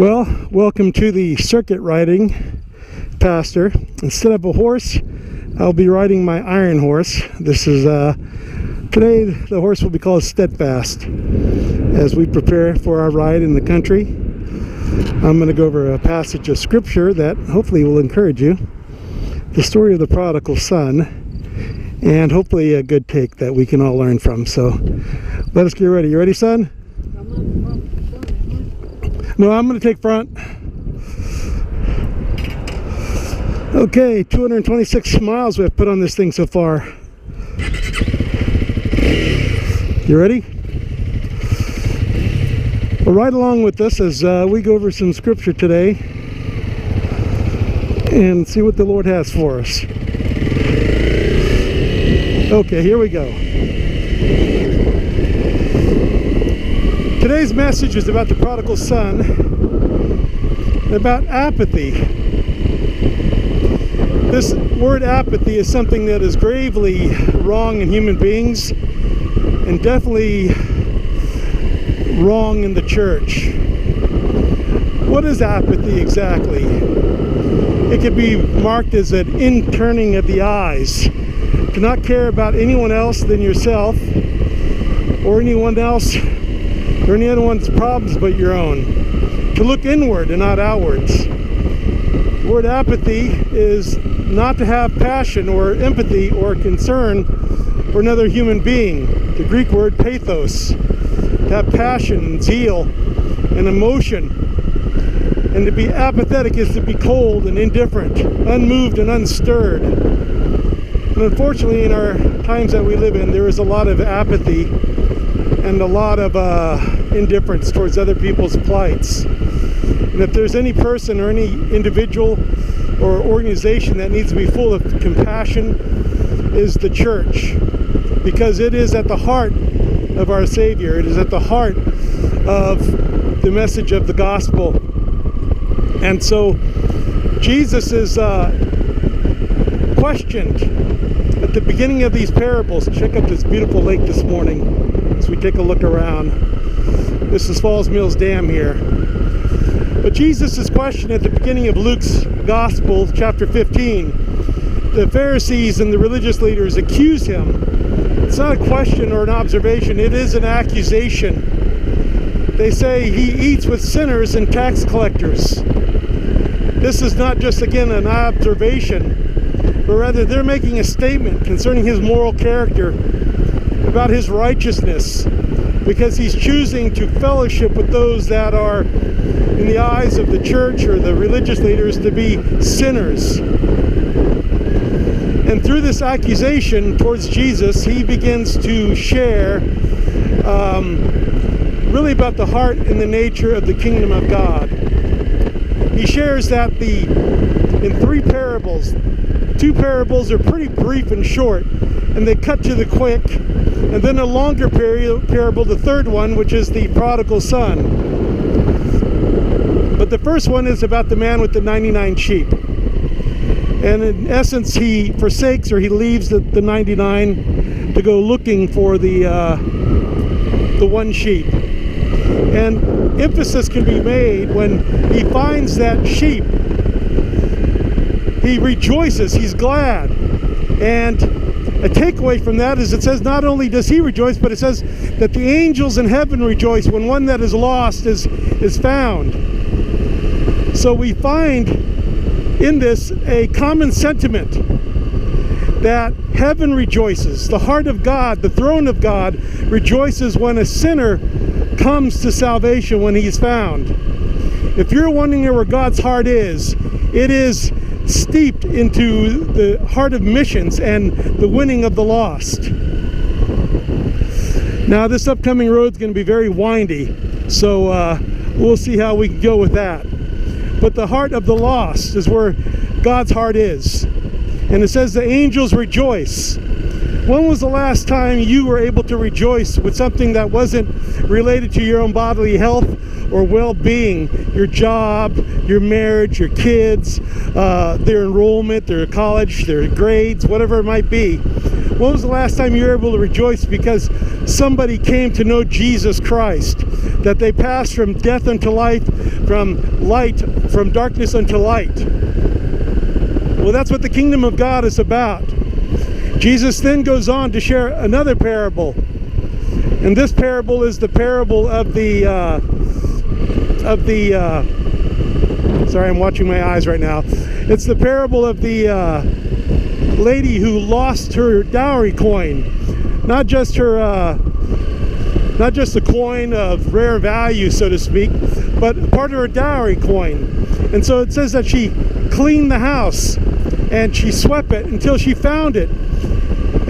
Well, welcome to the circuit riding pastor. Instead of a horse, I'll be riding my iron horse. This is uh, today the horse will be called Steadfast as we prepare for our ride in the country. I'm going to go over a passage of scripture that hopefully will encourage you. The story of the prodigal son, and hopefully a good take that we can all learn from. So let us get ready. You ready, son? No, I'm going to take front. Okay, 226 miles we've put on this thing so far. You ready? Well, right along with us as uh, we go over some scripture today and see what the Lord has for us. Okay, here we go. Today's message is about the prodigal son, about apathy. This word apathy is something that is gravely wrong in human beings and definitely wrong in the church. What is apathy exactly? It could be marked as an inturning of the eyes, to not care about anyone else than yourself or anyone else or any other one's problems but your own. To look inward and not outwards. The word apathy is not to have passion or empathy or concern for another human being. The Greek word pathos. To have passion and zeal and emotion. And to be apathetic is to be cold and indifferent, unmoved and unstirred. And unfortunately, in our times that we live in, there is a lot of apathy and a lot of uh, indifference towards other people's plights. And if there's any person or any individual or organization that needs to be full of compassion, is the church. Because it is at the heart of our Savior, it is at the heart of the message of the gospel. And so Jesus is uh, questioned at the beginning of these parables. Check out this beautiful lake this morning as we take a look around. This is Falls Mills Dam here. But Jesus is questioned at the beginning of Luke's Gospel, chapter 15. The Pharisees and the religious leaders accuse him. It's not a question or an observation, it is an accusation. They say he eats with sinners and tax collectors. This is not just, again, an observation, but rather they're making a statement concerning his moral character, about his righteousness, because he's choosing to fellowship with those that are, in the eyes of the church or the religious leaders, to be sinners. And through this accusation towards Jesus, he begins to share um, really about the heart and the nature of the kingdom of God. He shares that the in three parables, two parables are pretty brief and short, and they cut to the quick and then a longer parable, the third one, which is the prodigal son. But the first one is about the man with the 99 sheep. And in essence, he forsakes or he leaves the, the 99 to go looking for the, uh, the one sheep. And emphasis can be made when he finds that sheep. He rejoices, he's glad. And a takeaway from that is it says not only does he rejoice, but it says that the angels in heaven rejoice when one that is lost is, is found. So we find in this a common sentiment that heaven rejoices. The heart of God, the throne of God, rejoices when a sinner comes to salvation when he's found. If you're wondering where God's heart is, it is steeped into the heart of missions and the winning of the lost. Now this upcoming road is going to be very windy, so uh, we'll see how we can go with that. But the heart of the lost is where God's heart is. And it says the angels rejoice. When was the last time you were able to rejoice with something that wasn't related to your own bodily health or well-being, your job, your marriage, your kids, uh, their enrollment, their college, their grades, whatever it might be. When was the last time you were able to rejoice because somebody came to know Jesus Christ? That they passed from death unto life, from light, from darkness unto light. Well, that's what the kingdom of God is about. Jesus then goes on to share another parable. And this parable is the parable of the uh, of the uh, sorry, I'm watching my eyes right now. It's the parable of the uh, lady who lost her dowry coin, not just her, uh, not just a coin of rare value, so to speak, but part of her dowry coin. And so it says that she cleaned the house and she swept it until she found it.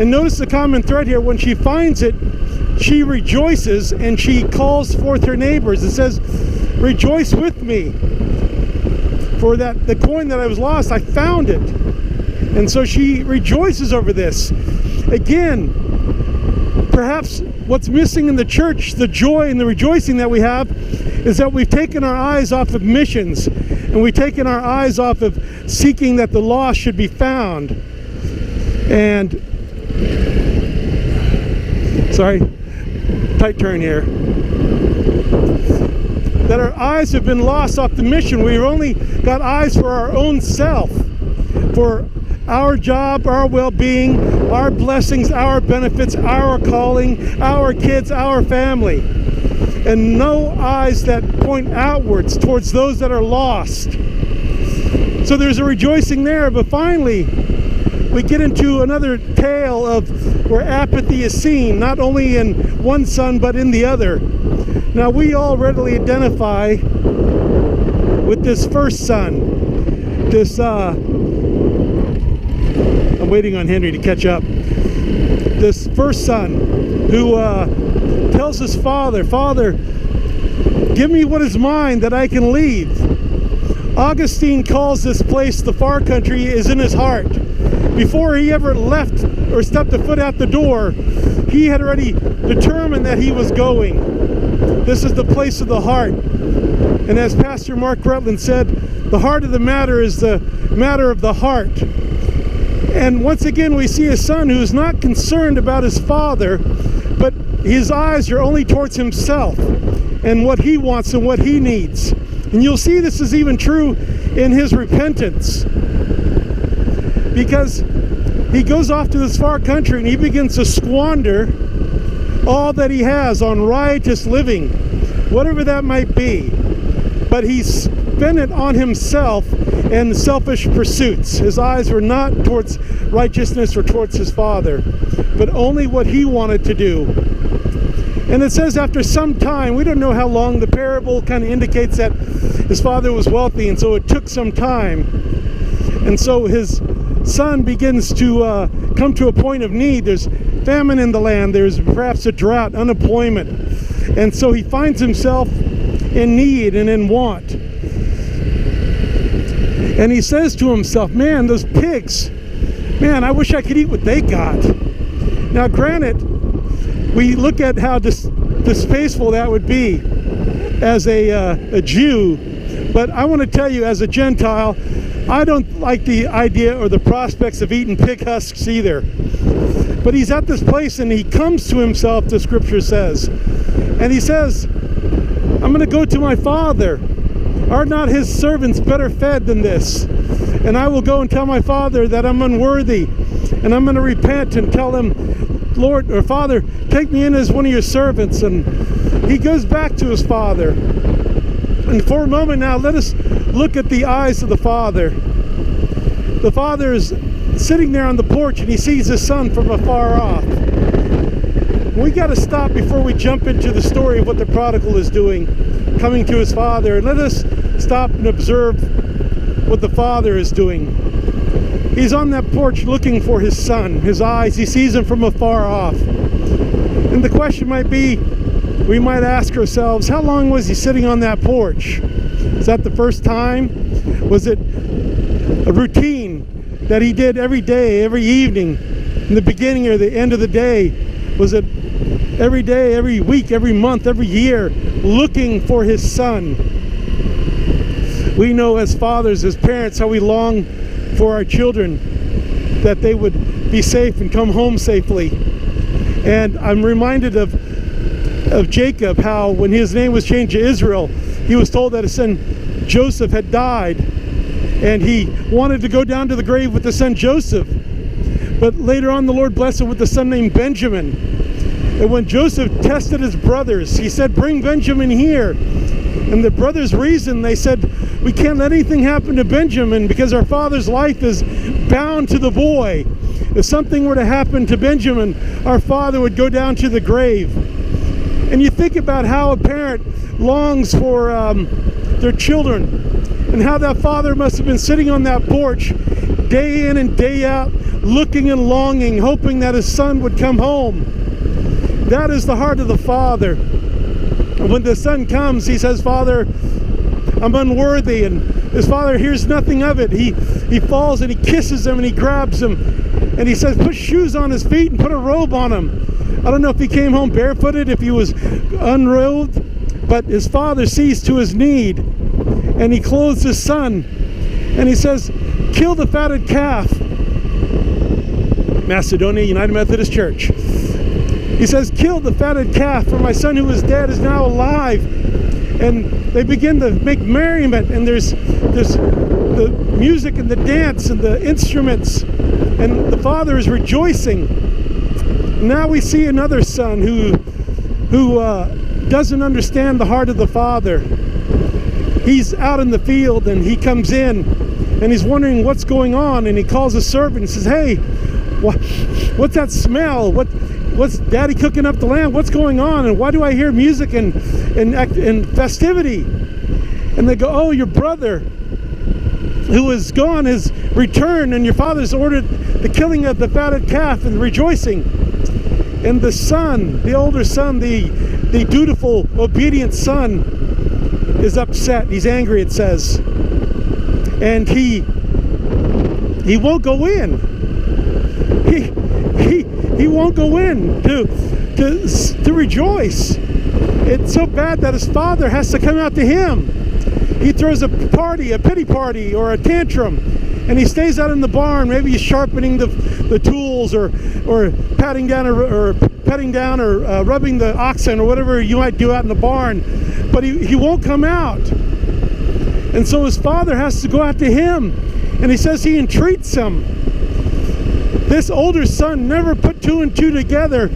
And notice the common thread here when she finds it, she rejoices and she calls forth her neighbors. and says, Rejoice with me. For that the coin that I was lost, I found it. And so she rejoices over this. Again, perhaps what's missing in the church, the joy and the rejoicing that we have, is that we've taken our eyes off of missions and we've taken our eyes off of seeking that the lost should be found. And sorry, tight turn here. That our eyes have been lost off the mission. We've only got eyes for our own self, for our job, our well being, our blessings, our benefits, our calling, our kids, our family. And no eyes that point outwards towards those that are lost. So there's a rejoicing there, but finally, we get into another tale of where apathy is seen, not only in one son, but in the other. Now, we all readily identify with this first son, this, uh, I'm waiting on Henry to catch up. This first son who uh, tells his father, Father, give me what is mine that I can leave. Augustine calls this place the far country is in his heart. Before he ever left or stepped a foot out the door, he had already determined that he was going. This is the place of the heart. And as Pastor Mark Rutland said, the heart of the matter is the matter of the heart. And once again, we see a son who's not concerned about his father, but his eyes are only towards himself and what he wants and what he needs. And you'll see this is even true in his repentance. Because he goes off to this far country and he begins to squander all that he has on riotous living, whatever that might be. But he spent it on himself and selfish pursuits. His eyes were not towards righteousness or towards his father, but only what he wanted to do. And it says after some time, we don't know how long, the parable kind of indicates that his father was wealthy, and so it took some time. And so his son begins to uh, come to a point of need. There's famine in the land, there's perhaps a drought, unemployment. And so he finds himself in need and in want. And he says to himself, Man, those pigs, man, I wish I could eat what they got. Now, granted, we look at how dis- distasteful that would be as a, uh, a Jew, but I want to tell you, as a Gentile, I don't like the idea or the prospects of eating pig husks either. But he's at this place and he comes to himself, the scripture says. And he says, I'm going to go to my father. Are not his servants better fed than this? And I will go and tell my father that I'm unworthy. And I'm going to repent and tell him, Lord or Father, take me in as one of your servants. And he goes back to his father. And for a moment now, let us look at the eyes of the father. The father is sitting there on the porch and he sees his son from afar off. We got to stop before we jump into the story of what the prodigal is doing, coming to his father. And let us stop and observe what the father is doing. He's on that porch looking for his son, his eyes. He sees him from afar off. And the question might be we might ask ourselves, how long was he sitting on that porch? Is that the first time? Was it a routine that he did every day, every evening, in the beginning or the end of the day? Was it every day, every week, every month, every year, looking for his son? We know as fathers, as parents, how we long for our children. that they would be safe and come home safely. And I'm reminded of of Jacob, how when his name was changed to Israel, he was told that his son Joseph had died, and he wanted to go down to the grave with the son Joseph. But later on, the Lord blessed him with a son named Benjamin. And when Joseph tested his brothers, he said, Bring Benjamin here. And the brothers reasoned, they said, We can't let anything happen to Benjamin because our father's life is bound to the boy. If something were to happen to Benjamin, our father would go down to the grave. And you think about how a parent longs for um, their children and how that father must have been sitting on that porch day in and day out, looking and longing, hoping that his son would come home. That is the heart of the father. And when the son comes, he says, Father, I'm unworthy. And his father hears nothing of it. He, he falls and he kisses him and he grabs him and he says, Put shoes on his feet and put a robe on him. I don't know if he came home barefooted, if he was unrobed, but his father sees to his need and he clothes his son and he says, Kill the fatted calf. Macedonia United Methodist Church. He says, Kill the fatted calf, for my son who was dead is now alive. And they begin to make merriment, and there's, there's the music and the dance and the instruments, and the father is rejoicing. Now we see another son who, who uh, doesn't understand the heart of the father. He's out in the field and he comes in and he's wondering what's going on and he calls a servant and says, Hey, what, what's that smell? What, what's daddy cooking up the lamb? What's going on? And why do I hear music and, and, and festivity? And they go, Oh, your brother who is gone has returned, and your father's ordered the killing of the fatted calf and rejoicing. And the son, the older son, the, the dutiful, obedient son, is upset. He's angry, it says. And he he won't go in. He he he won't go in to to to rejoice. It's so bad that his father has to come out to him. He throws a party, a pity party, or a tantrum, and he stays out in the barn. Maybe he's sharpening the the tools, or or patting down, or, or petting down, or uh, rubbing the oxen, or whatever you might do out in the barn. But he he won't come out. And so his father has to go out to him. And he says he entreats him. This older son never put two and two together.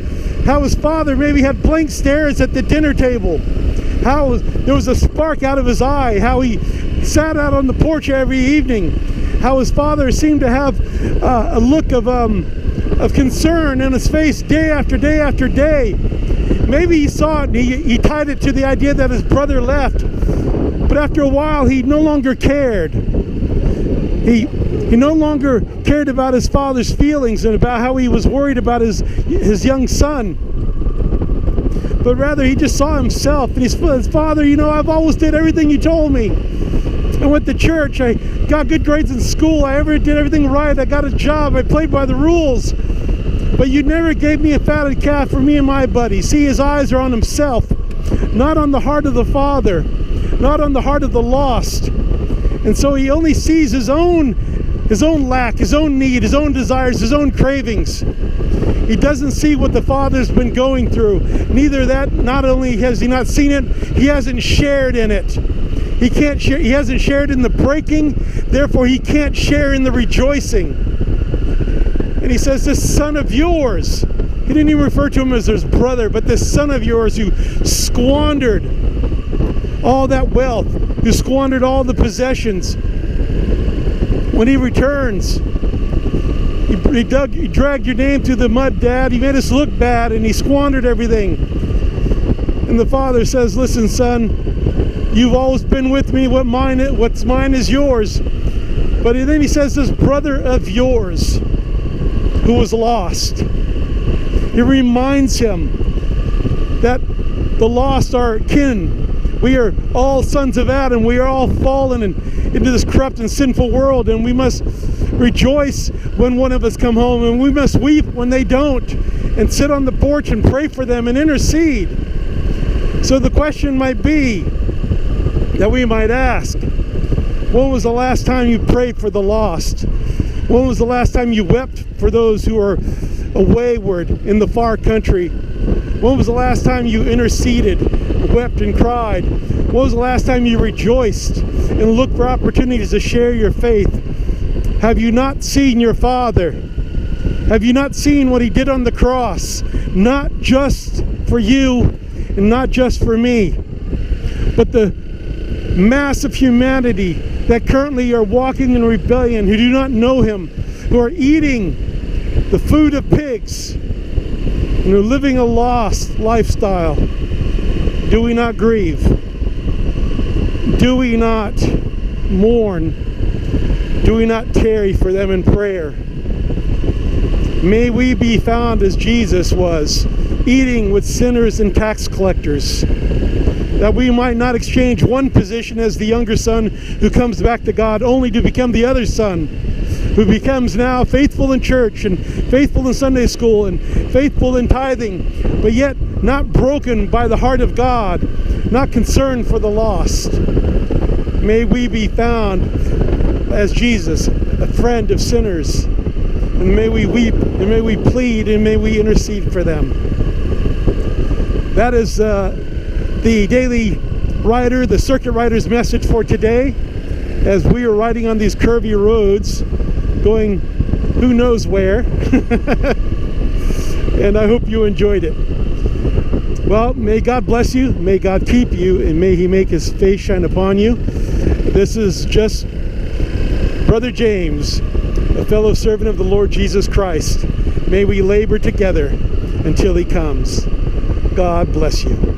How his father maybe had blank stares at the dinner table. How there was a spark out of his eye. How he sat out on the porch every evening. How his father seemed to have uh, a look of, um, of concern in his face day after day after day. Maybe he saw it and he, he tied it to the idea that his brother left. But after a while, he no longer cared. He, he no longer cared about his father's feelings and about how he was worried about his, his young son. But rather, he just saw himself and said, Father, you know, I've always did everything you told me. I went to church. I got good grades in school. I ever did everything right. I got a job. I played by the rules. But you never gave me a fatted calf for me and my buddy. See, his eyes are on himself, not on the heart of the Father not on the heart of the lost. And so he only sees his own his own lack, his own need, his own desires, his own cravings. He doesn't see what the Father's been going through. Neither that, not only has he not seen it, he hasn't shared in it. He can't share, he hasn't shared in the breaking, therefore he can't share in the rejoicing. And he says, This son of yours, he didn't even refer to him as his brother, but this son of yours who squandered all that wealth, who squandered all the possessions. When he returns, he, he, dug, he dragged your name through the mud, Dad. He made us look bad and he squandered everything. And the father says, Listen, son, you've always been with me. What mine, what's mine is yours. But then he says, This brother of yours who was lost. He reminds him that the lost are kin we are all sons of Adam. We are all fallen in, into this corrupt and sinful world, and we must rejoice when one of us come home, and we must weep when they don't, and sit on the porch and pray for them and intercede. So the question might be that we might ask, when was the last time you prayed for the lost? When was the last time you wept for those who are wayward in the far country? When was the last time you interceded, wept, and cried? When was the last time you rejoiced and looked for opportunities to share your faith? Have you not seen your Father? Have you not seen what He did on the cross? Not just for you and not just for me, but the mass of humanity that currently are walking in rebellion, who do not know Him, who are eating the food of pigs, and are living a lost lifestyle. Do we not grieve? Do we not mourn? Do we not tarry for them in prayer? May we be found as Jesus was, eating with sinners and tax collectors, that we might not exchange one position as the younger son who comes back to God only to become the other son, who becomes now faithful in church and faithful in Sunday school and faithful in tithing, but yet not broken by the heart of God, not concerned for the lost. May we be found as Jesus, a friend of sinners. And may we weep, and may we plead, and may we intercede for them. That is uh, the daily rider, the circuit rider's message for today. As we are riding on these curvy roads, going who knows where. and I hope you enjoyed it. Well, may God bless you, may God keep you, and may He make His face shine upon you. This is just Brother James, a fellow servant of the Lord Jesus Christ. May we labor together until he comes. God bless you.